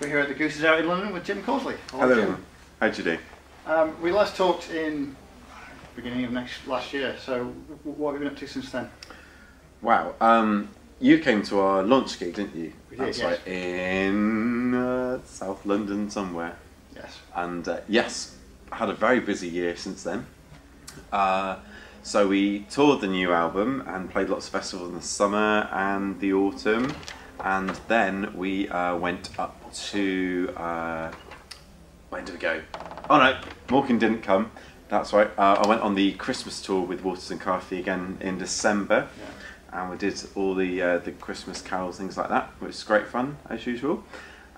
We're here at the Goose is Out in London with Jim Causley. Hello. Jim. How'd you do? Um, we last talked in beginning of next last year. So what have you been up to since then? Wow. Um, you came to our launch gig, didn't you? We did, That's yes. right. In uh, South London somewhere. Yes. And uh, yes, I had a very busy year since then. Uh, so we toured the new album and played lots of festivals in the summer and the autumn. And then we uh, went up to. Uh, when did we go? Oh no, Mawkin didn't come. That's right. Uh, I went on the Christmas tour with Waterson:Carthy again in December. Yeah. and we did all the uh, the Christmas carols, things like that, which was great fun as usual.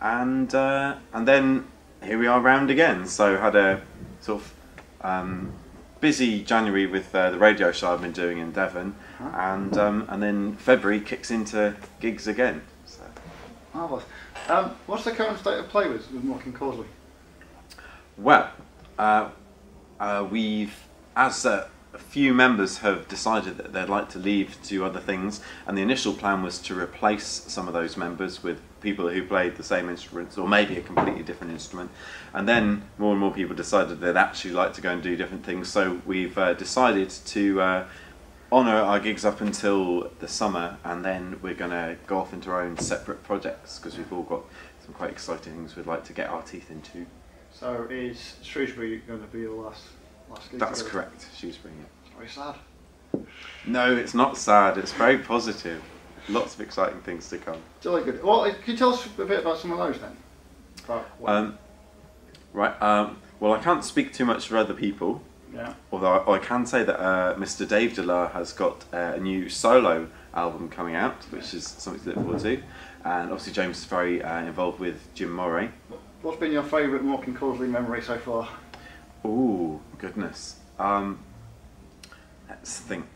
And uh, and then here we are round again. So had a sort of um, busy January with uh, the radio show I've been doing in Devon, and um, and then February kicks into gigs again. So. Marvellous. Um, what's the current state of play with, with Mawkin:Causley? Well, uh, uh, we've, as uh, a few members have decided that they'd like to leave to other things, and the initial plan was to replace some of those members with people who played the same instruments or maybe a completely different instrument. And then more and more people decided they'd actually like to go and do different things, so we've uh, decided to. Uh, honour our gigs up until the summer and then we're going to go off into our own separate projects because we've all got some quite exciting things we'd like to get our teeth into. So is Shrewsbury going to be the last last gig? That's together? correct, Shrewsbury. yeah. Very sad. No, it's not sad. It's very positive. Lots of exciting things to come. Jolly good. Well, can you tell us a bit about some of those then? Um, right. Um, well, I can't speak too much for other people, yeah. although I, I can say that uh, Mr. Dave Delarre has got uh, a new solo album coming out, which is something to look forward to. And obviously, James is very uh, involved with Jim Moray. What's been your favourite Mawkin:Causley memory so far? Ooh, goodness. Um, let's think.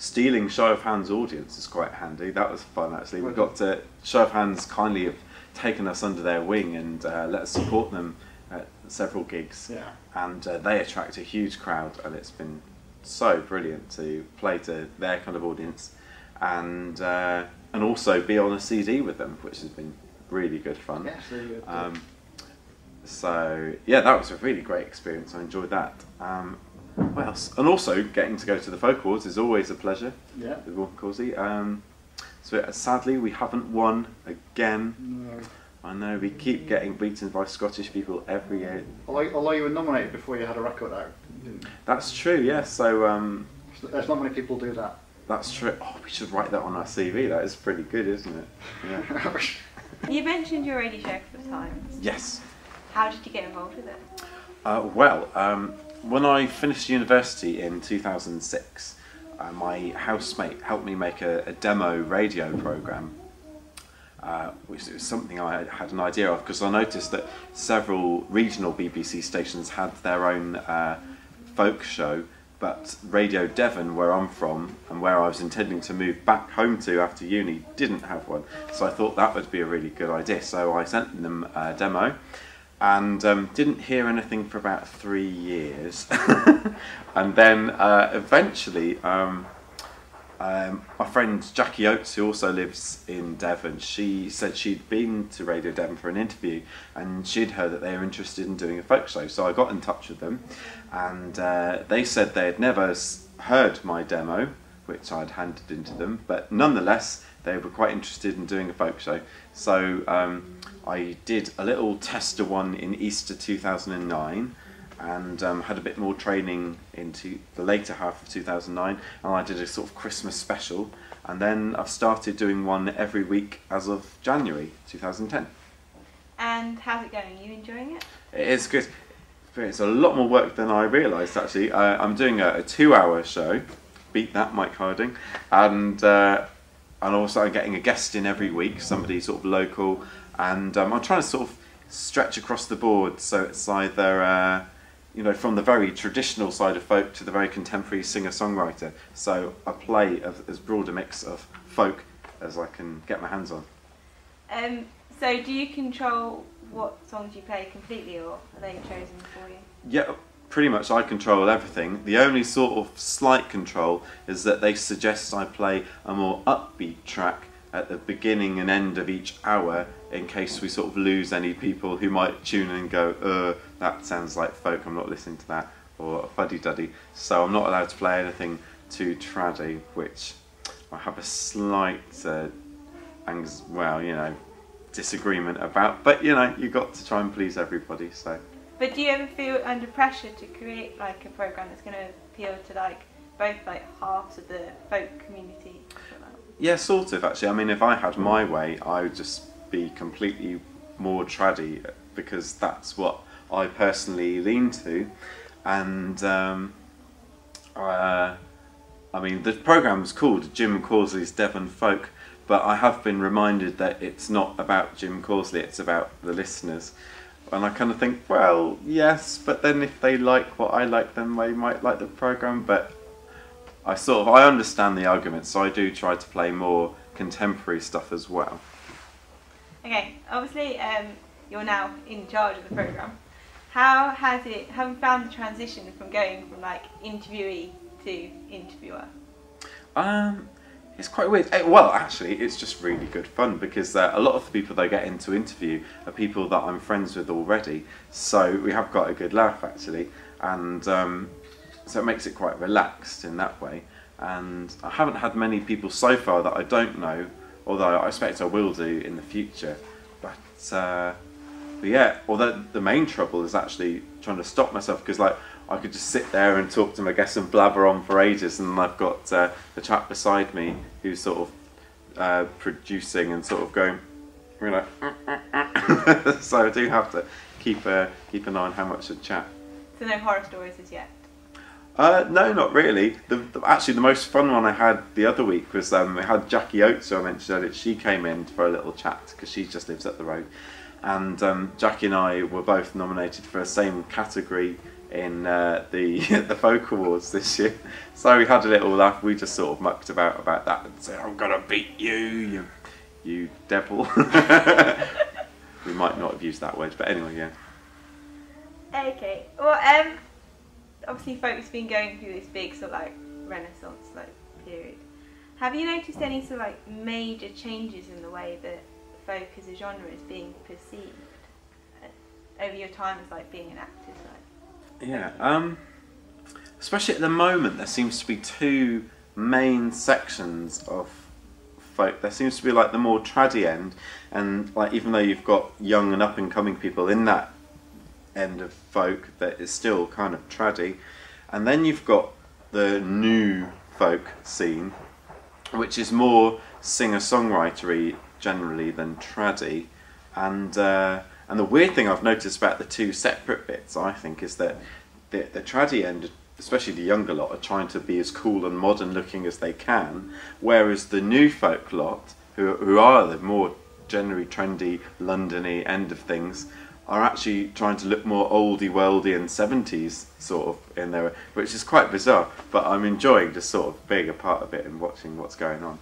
Stealing Show of Hands audience is quite handy. That was fun actually. We got uh, Show of Hands kindly have taken us under their wing and uh, let us support them at several gigs. Yeah. And uh, they attract a huge crowd, and it's been so brilliant to play to their kind of audience, and uh, and also be on a CD with them, which has been really good fun. Yes, really good. Um, so yeah, that was a really great experience. I enjoyed that. Um, what else? And also getting to go to the folk awards is always a pleasure yeah. with Mawkin:Causley. Um, so uh, sadly, we haven't won again. No. I know we keep getting beaten by Scottish people every year. Although, although you were nominated before you had a record out. That's true. Yes. So um, There's not many people do that. that's true. Oh, we should write that on our CV. That is pretty good, isn't it? Yeah. You mentioned your radio show a couple of times. yes. How did you get involved with it? Uh, well, um, when I finished university in 2006, uh, my housemate helped me make a, a demo radio program, uh, which was something I had an idea of because I noticed that several regional BBC stations had their own uh, folk show, but Radio Devon, where I'm from and where I was intending to move back home to after uni, didn't have one. So I thought that would be a really good idea. So I sent them a demo and um, didn't hear anything for about three years. and then uh, eventually, um, um, my friend Jackie Oates, who also lives in Devon, she said she'd been to Radio Devon for an interview and she'd heard that they were interested in doing a folk show. So I got in touch with them and uh, they said they had never heard my demo, which I'd handed into them, but nonetheless, they were quite interested in doing a folk show. So um, I did a little tester one in Easter 2009 and um, had a bit more training into the later half of 2009 and I did a sort of Christmas special and then I've started doing one every week as of January 2010. And how's it going? Are you enjoying it? It is good. It's a lot more work than I realised actually. Uh, I'm doing a, a two hour show, beat that Mike Harding, and uh, and also I'm getting a guest in every week, somebody sort of local, and um, I'm trying to sort of stretch across the board so it's either uh, you know from the very traditional side of folk to the very contemporary singer songwriter. So I play as, as broad a mix of folk as I can get my hands on. Um, so do you control what songs you play completely or are they chosen for you? Yeah, pretty much I control everything. The only sort of slight control is that they suggest I play a more upbeat track at the beginning and end of each hour in case we sort of lose any people who might tune in and go, uh, that sounds like folk, I'm not listening to that, or fuddy duddy. So I'm not allowed to play anything too traddy, which I have a slight, uh, well, you know, disagreement about. But you know, you've got to try and please everybody. So But do you ever feel under pressure to create like a program that's going to appeal to like both like halves of the folk community? yeah, sort of actually. I mean, if I had my way, I would just be completely more traddy because that's what I personally lean to, and um, uh, I mean the program's called Jim Causley's Devon Folk, but I have been reminded that it's not about Jim Causley; it's about the listeners. And I kind of think, well, yes, but then if they like what I like, then they might like the program. But I sort of I understand the argument, so I do try to play more contemporary stuff as well. Okay, obviously um, you're now in charge of the program. How has it? Have you found the transition from going from like interviewee to interviewer? Um, it's quite weird. Eh, Well, actually, it's just really good fun because uh, a lot of the people that I get into interview are people that I'm friends with already. So we have got a good laugh actually, and um, so it makes it quite relaxed in that way. And I haven't had many people so far that I don't know, although I expect I will do in the future. But, uh, but yeah, although the main trouble is actually trying to stop myself because like I could just sit there and talk to my guests and blabber on for ages, and I've got uh, the chap beside me who's sort of uh, producing and sort of going, you know, so I do have to keep uh, keep an eye on how much I chat. So no horror stories as yet. Uh, no, not really. The, the, actually, the most fun one I had the other week was um, we had Jackie Oates, who I mentioned earlier. She came in for a little chat because she just lives up the road, and um, Jackie and I were both nominated for the same category in uh, the the folk awards this year. So we had a little laugh. We just sort of mucked about about that and said, "I'm gonna beat you, you, you devil." we might not have used that word, but anyway, yeah. Okay. Well, um, obviously, folk's been going through this big sort of like renaissance like period. Have you noticed any sort of like major changes in the way that folk as a genre is being perceived uh, over your time as like being an actor? Like? Yeah, um, especially at the moment, there seems to be two main sections of folk. There seems to be like the more traddy end, and like even though you've got young and up and coming people in that end of folk, that is still kind of traddy, and then you've got the new folk scene, which is more singer-songwritery generally than traddy, and uh, and the weird thing I've noticed about the two separate bits, I think, is that the, the traddy end, especially the younger lot, are trying to be as cool and modern looking as they can, whereas the new folk lot, who, who are the more generally trendy, Londony end of things, are actually trying to look more oldie worldy and 70s sort of in there, which is quite bizarre, but I'm enjoying just sort of being a part of it and watching what's going on.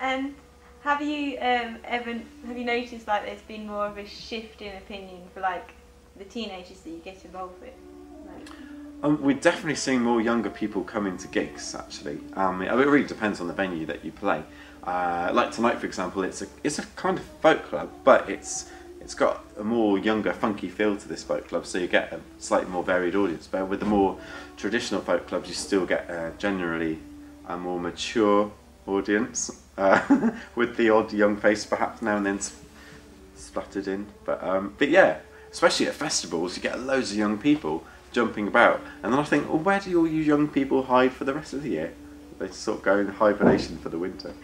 And have you um, ever have you noticed like there's been more of a shift in opinion for like the teenagers that you get involved with? Like, Um, we're definitely seeing more younger people coming to gigs. Actually, um, it really depends on the venue that you play. Uh, like tonight, for example, it's a it's a kind of folk club, but it's it's got a more younger, funky feel to this folk club, so you get a slightly more varied audience. But with the more traditional folk clubs, you still get uh, generally a more mature audience, uh, with the odd young face perhaps now and then splattered in. But um, but yeah, especially at festivals, you get loads of young people jumping about, and then I think, well, where do all you young people hide for the rest of the year? They sort of go in hibernation for the winter.